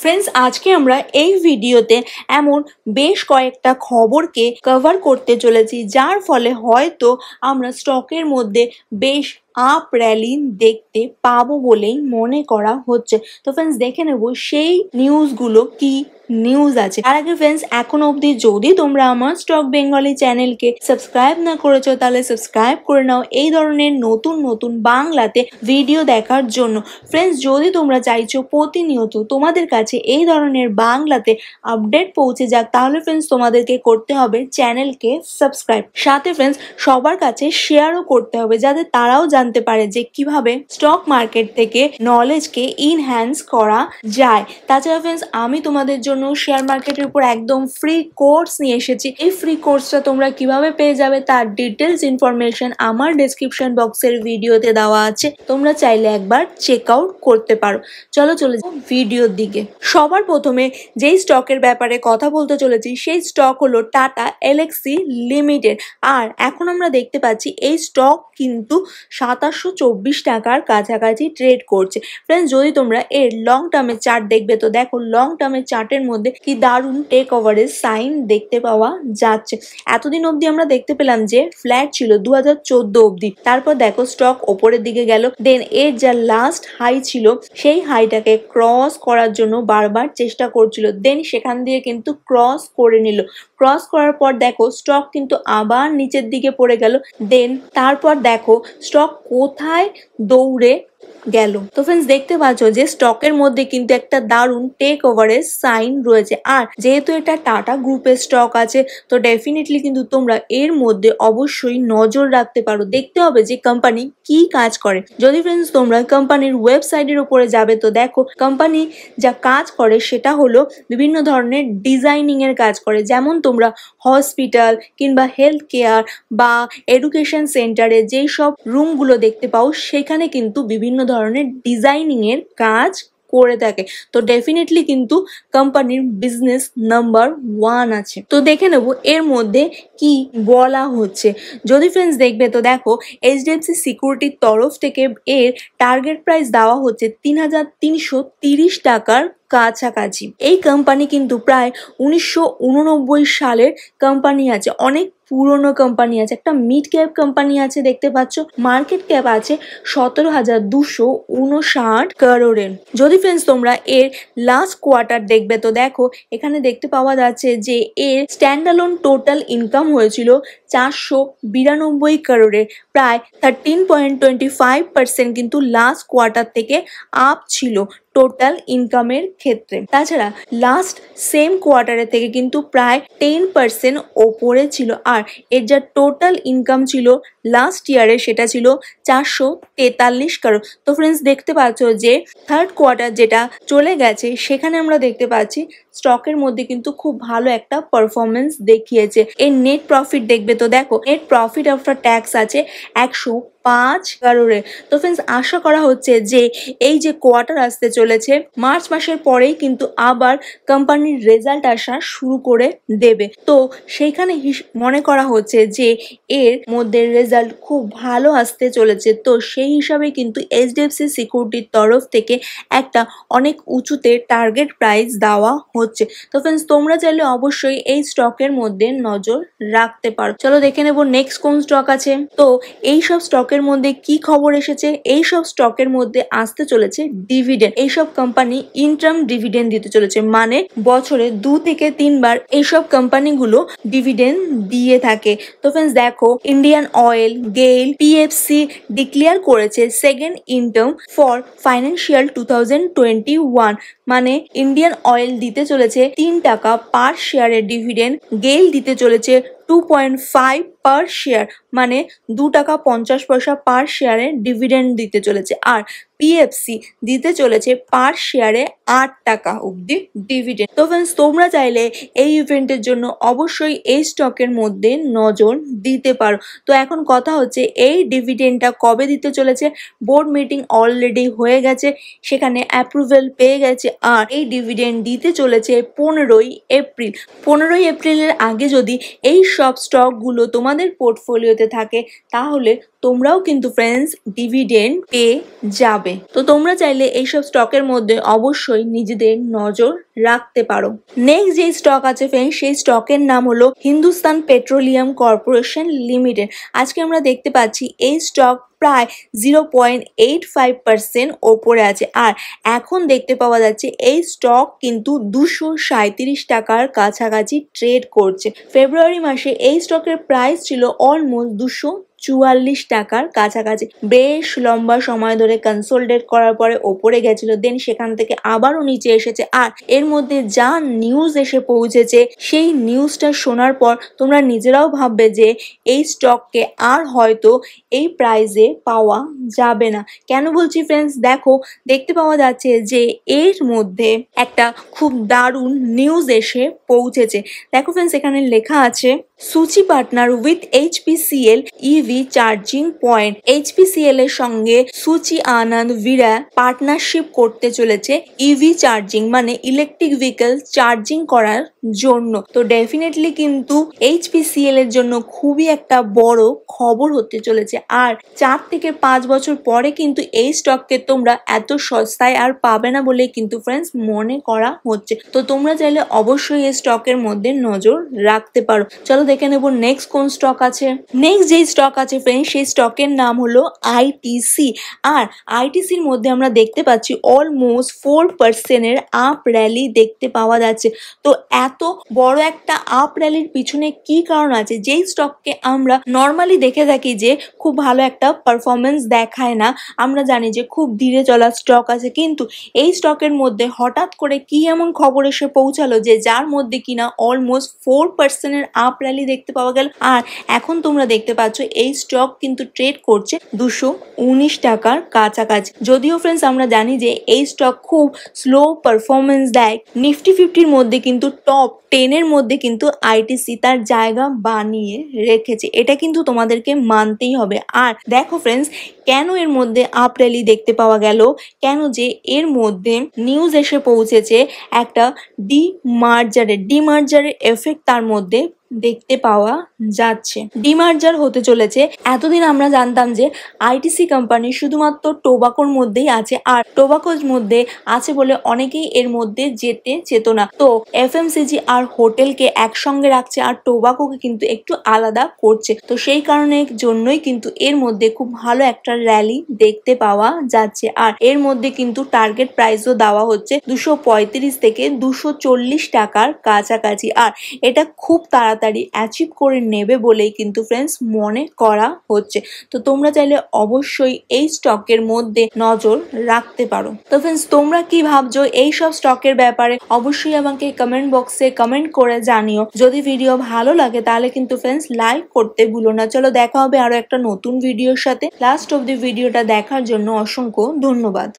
Friends আজকে আমরা এই ভিডিওতে এমন বেশ কয়েকটা খবরকে কভার করতে চলেছি, যার ফলে হয়তো আমরা স্টকের মধ্যে বেশ আপ র্যালি দেখতে পাবো বলেই মনে করা হচ্ছে। তো ফ্রেন্ডস দেখে নেব সেই নিউজগুলো কি নিউজ আছে। আর আগে ফ্রেন্ডস এখনও অবধি যদি তোমরা আমার স্টক বেঙ্গলি চ্যানেলকে সাবস্ক্রাইব না করেছ, তাহলে সাবস্ক্রাইব করে নাও এই ধরনের নতুন নতুন বাংলাতে ভিডিও দেখার জন্য। ফ্রেন্ডস যদি তোমরা চাইছো প্রতিনিয়ত তোমাদের কাছে এই ধরনের বাংলাতে আপডেট পৌঁছে যাক, তাহলে ফ্রেন্ডস তোমাদেরকে করতে হবে চ্যানেলকে সাবস্ক্রাইব সাথে ফ্রেন্ডস সবার কাছে শেয়ারও করতে হবে, যাতে তারাও জানতে পারে যে কীভাবে স্টক মার্কেট থেকে নলেজকে ইনহ্যান্স করা যায়। তাছাড়া ফ্রেন্ডস আমি তোমাদের জন্য শেয়ার মার্কেটের উপর একদম ফ্রি কোর্স নিয়ে এসেছি। এই ফ্রি কোর্সটা তোমরা কীভাবে পেয়ে যাবে তার ডিটেলস ইনফরমেশন আমার ডিসক্রিপশন বক্সের ভিডিওতে দেওয়া আছে। তোমরা চাইলে একবার চেক আউট করতে পারো। চলো চলে ভিডিওর দিকে। সবার প্রথমে যেই স্টকের ব্যাপারে কথা বলতে চলেছি, সেই স্টক হলো টাটা এলেক্সি লিমিটেড আর এখন আমরা দেখতে পাচ্ছি এই স্টক কিন্তু সাতাশশো চব্বিশ টাকার কাছাকাছি ট্রেড করছে। ফ্রেন্ডস যদি তোমরা এর লং টার্মের চার্ট দেখবে, তো দেখো লং টার্মের চার্টের মধ্যে কি দারুণ টেক ওভারের সাইন দেখতে পাওয়া যাচ্ছে। এতদিন অবধি আমরা দেখতে পেলাম যে ফ্ল্যাট ছিল দু হাজার চোদ্দ অবধি। তারপর দেখো স্টক ওপরের দিকে গেল। দেন এর যা লাস্ট হাই ছিল, সেই হাইটাকে ক্রস করার জন্য বারবার চেষ্টা করছিল। দেন সেখান দিয়ে কিন্তু ক্রস করে নিল। ক্রস করার পর দেখো স্টক কিন্তু আবার নিচের দিকে পড়ে গেল। দেন তারপর দেখো স্টক কোথায় দৌড়ে গেল। তো ফ্রেন্ডস দেখতে পাচ্ছ যে স্টকের মধ্যে কিন্তু একটা দারুণ টেক ওভারের সাইন রয়েছে। আর যেহেতু এটা টাটা গ্রুপের স্টক আছে, তো ডেফিনেটলি কিন্তু তোমরা এর মধ্যে অবশ্যই নজর রাখতে পারো। দেখতে হবে যে কোম্পানি কি কাজ করে। যদি ফ্রেন্ডস তোমরা কোম্পানির ওয়েবসাইটের উপরে যাবে, তো দেখো কোম্পানি যা কাজ করে সেটা হলো বিভিন্ন ধরনের ডিজাইনিং এর কাজ করে। যেমন তোমরা হসপিটাল কিংবা হেলথ কেয়ার বা এডুকেশন সেন্টারে যেই সব রুমগুলো দেখতে পাও, সেখানে কিন্তু বিভিন্ন ধরনের ডিজাইনিং এর কাজ করে থাকে। তো ডেফিনেটলি কিন্তু কোম্পানির বিজনেস নাম্বার ওয়ান আছে। তো দেখে নেব এর মধ্যে কি বলা হচ্ছে। যদি ফ্রেন্ডস দেখবে তো দেখো এইচডিএফসি সিকিউরিটির তরফ থেকে এর টার্গেট প্রাইস দেওয়া হচ্ছে তিন হাজার তিনশো তিরিশ টাকার কাছাকাছি। এই কোম্পানি কিন্তু প্রায় উনিশশো উননব্বই সালের কোম্পানি আছে। অনেক পুরনো কোম্পানি আছে, একটা মিড ক্যাপ কোম্পানি আছে দেখতে পাচ্ছ। মার্কেট ক্যাপ আছে সতেরো হাজার দুশো উনষাট করোড়ের যদি ফ্রেন্ডস তোমরা এর লাস্ট কোয়ার্টার দেখবে, তো দেখো, এখানে দেখতে পাওয়া যাচ্ছে যে এর স্ট্যান্ডালোন টোটাল ইনকাম হয়েছিল চারশো বিরানব্বই করোড়ের প্রায় thirteen point twenty five percent কিন্তু লাস্ট কোয়ার্টার থেকে আপ ছিল টোটাল ইনকামের ক্ষেত্রে। তাছাড়া লাস্ট সেম কোয়ার্টারের থেকে কিন্তু প্রায় টেন পার্সেন্ট ওপরে ছিল। আর এর যা টোটাল ইনকাম ছিল লাস্ট ইয়ারে সেটা ছিল চারশো তেতাল্লিশ কারও তো ফ্রেন্ডস দেখতে পাচ্ছ যে থার্ড কোয়ার্টার যেটা চলে গেছে, সেখানে আমরা দেখতে পাচ্ছি স্টকের মধ্যে কিন্তু খুব ভালো একটা পারফরমেন্স দেখিয়েছে। এর নেট প্রফিট দেখবে তো দেখো নেট প্রফিট আফটার ট্যাক্স আছে একশো পাঁচ কারোরে। তো ফ্রেন্ডস আশা করা হচ্ছে যে এই যে কোয়ার্টার আসতে চলেছে, মার্চ মাসের পরেই কিন্তু আবার কোম্পানির রেজাল্ট আসা শুরু করে দেবে। তো সেইখানে মনে করা হচ্ছে যে এর মধ্যে রেজাল্ট খুব ভালো আসতে চলেছে। তো সেই হিসাবে কিন্তু এইচডিএফসি সিকিউরিটির তরফ থেকে একটা অনেক উঁচুতে টার্গেট প্রাইস দেওয়া হচ্ছে। তো ফ্রেন্ডস তোমরা চাইলে অবশ্যই এই স্টকের মধ্যে নজর রাখতে পারো। চলো দেখে নেব নেক্সট কোন স্টক আছে। তো এই সব স্টক স্টকের মধ্যে কি খবর এসেছে? এই সব স্টকের মধ্যে আসতে চলেছে ডিভিডেন্ড এইসব কোম্পানি ইন্টার্ম ডিভিডেন্ড দিতে চলেছে। মানে বছরে দু থেকে তিনবার এইসব কোম্পানিগুলো ডিভিডেন্ড দিয়ে থাকে। তো ফ্রেন্ডস দেখো Indian Oil GAIL PFC declare করেছে second interim for financial two মানে ইন্ডিয়ান অয়েল দিতে চলেছে তিন টাকা পার শেয়ারের ডিভিডেন্ড গেইল দিতে চলেছে two point five per share মানে দু টাকা পঞ্চাশ পয়সা পার শেয়ারে ডিভিডেন্ড দিতে চলেছে। আর পিএফসি দিতে চলেছে পার শেয়ারে আট টাকা অবধি ডিভিডেন্ড তো ফ্রেন্ডস তোমরা চাইলে এই ইভেন্টের জন্য অবশ্যই এই স্টকের মধ্যে নজর দিতে পারো। তো এখন কথা হচ্ছে, এই ডিভিডেন্ডটা কবে দিতে চলেছে? বোর্ড মিটিং অলরেডি হয়ে গেছে, সেখানে অ্যাপ্রুভেল পেয়ে গেছে, আর এই ডিভিডেন্ড দিতে চলেছে পনেরোই এপ্রিল। পনেরোই এপ্রিলের আগে যদি এই সব স্টকগুলো তোমাদের পোর্টফোলিওতে থাকে, তাহলে তোমরাও কিন্তু ফ্রেন্ডস ডিভিডেন্ড পেয়ে যাবে। তো তোমরা চাইলে এইসব স্টকের মধ্যে অবশ্যই নিজেদের নজর রাখতে পারো। নেক্সট যে স্টক আছে ফ্রেন্ডস সেই স্টকের নাম হলো হিন্দুস্তান পেট্রোলিয়াম কর্পোরেশন লিমিটেড আজকে আমরা দেখতে পাচ্ছি এই স্টক প্রায় zero point eight five percent ওপরে আছে। আর এখন দেখতে পাওয়া যাচ্ছে এই স্টক কিন্তু দুশো সাঁত্রিশ টাকার কাছাকাছি ট্রেড করছে। ফেব্রুয়ারি মাসে এই স্টকের প্রাইস ছিল অলমোস্ট দুশো চুয়াল্লিশ টাকার কাছাকাছি। বেশ লম্বা সময় ধরে কনসোলডেট করার পরে ওপরে গেছিল দেন সেখান থেকে আবারও নিচে এসেছে। আর এর মধ্যে যা নিউজ এসে পৌঁছেছে, সেই নিউজটা শোনার পর তোমরা নিজেরাও ভাববে যে এই স্টককে আর হয়তো এই প্রাইজে পাওয়া যাবে না। কেন বলছি ফ্রেন্ডস দেখো, দেখতে পাওয়া যাচ্ছে যে এর মধ্যে একটা খুব দারুণ নিউজ এসে পৌঁছেছে। দেখো ফ্রেন্ডস এখানে লেখা আছে, Suchi partner with HPCL EV charging point. HPCL এর সঙ্গে সুচি আনন্দ ভিরা পার্টনারশিপ করতে চলেছে ইভি চার্জিং মানে ইলেকট্রিক ভেহিকেল চার্জিং করার জন্য। তো ডেফিনেটলি কিন্তু এইচপিসিএল এর জন্য খুবই একটা বড় খবর হতে চলেছে। আর চার থেকে পাঁচ বছর পরে কিন্তু এই স্টককে তোমরা এত সস্তায় আর পাবে না বলে কিন্তু ফ্রেন্ডস মনে করা হচ্ছে। তো তোমরা চাইলে অবশ্যই এই স্টকের মধ্যে নজর রাখতে পারো। চলো দেখে নেব নেক্সট কোন স্টক আছে। নেক্সট যেই স্টক আছে ফ্রেন্ড সেই স্টকের নাম হলো আইটিসি আর আইটিসির মধ্যে আমরা দেখতে পাচ্ছি অলমোস্ট ফোর পার্সেন্টের আপ র্যালি দেখতে পাওয়া যাচ্ছে। তো এত বড় একটা আপ র্যালির পিছনে কি কারণ আছে? যেই স্টককে আমরা নর্মালি দেখে থাকি যে খুব ভালো একটা পারফরমেন্স দেখায় না, আমরা জানি যে খুব ধীরে চলা স্টক আছে। কিন্তু এই স্টকের মধ্যে হঠাৎ করে কি এমন খবর এসে পৌঁছালো যে যার মধ্যে কিনা অলমোস্ট ফোর পার্সেন্টের আপ র্যালি দেখতে পাওয়া গেল? আর এখন তোমরা দেখতে পাচ্ছ এই স্টক কিন্তু ট্রেড করছে দুশো উনিশ টাকার কাছাকাছি। যদিও ফ্রেন্ডস আমরা জানি যে এই স্টক খুব স্লো পারফরমেন্স দেয়। নিফটি ফিফটির মধ্যে কিন্তু টপ টেনের মধ্যে কিন্তু আইটিসি তার জায়গা বানিয়ে রেখেছে। এটা কিন্তু তোমাদেরকে মানতেই হবে। আর দেখো ফ্রেন্ডস কেন এর মধ্যে আপ দেখতে পাওয়া গেল? কেন যে এর মধ্যে নিউজ এসে পৌঁছেছে একটা ডিমার্জারের ডিমার্জারের এফেক্ট তার মধ্যে দেখতে পাওয়া যাচ্ছে। ডিমার্জার হতে চলেছে। এতদিন আমরা জানতাম যে আইটিসি কোম্পানি শুধুমাত্র টোবাকোর মধ্যেই আছে আর টোবাকোর মধ্যে আছে বলে অনেকেই এর মধ্যে যেতে চেত না। তো এফএমসিজি আর হোটেলকে একসঙ্গে রাখছে আর টোবাকোকে কিন্তু একটু আলাদা করছে। তো সেই কারণের জন্যই কিন্তু এর মধ্যে খুব ভালো একটা র্যালি দেখতে পাওয়া যাচ্ছে। আর এর মধ্যে কিন্তু টার্গেট প্রাইসও দেওয়া হচ্ছে দুশো থেকে দুশো টাকার কাছাকাছি। আর এটা খুব তাড়াতাড়ি তাড়াতাড়ি অ্যাচিভ করে নেবে বলেই কিন্তু ফ্রেন্ডস মনে করা হচ্ছে। তো তোমরা চাইলে অবশ্যই এই স্টকের মধ্যে নজর রাখতে পারো। তো ফ্রেন্ডস তোমরা কি ভাবছ এই সব স্টকের ব্যাপারে? অবশ্যই আমাকে কমেন্ট বক্সে কমেন্ট করে জানিও। যদি ভিডিও ভালো লাগে, তাহলে কিন্তু ফ্রেন্ডস লাইক করতে ভুলো না। চলো দেখা হবে আরও একটা নতুন ভিডিওর সাথে। লাস্ট অব দি ভিডিওটা দেখার জন্য অসংখ্য ধন্যবাদ।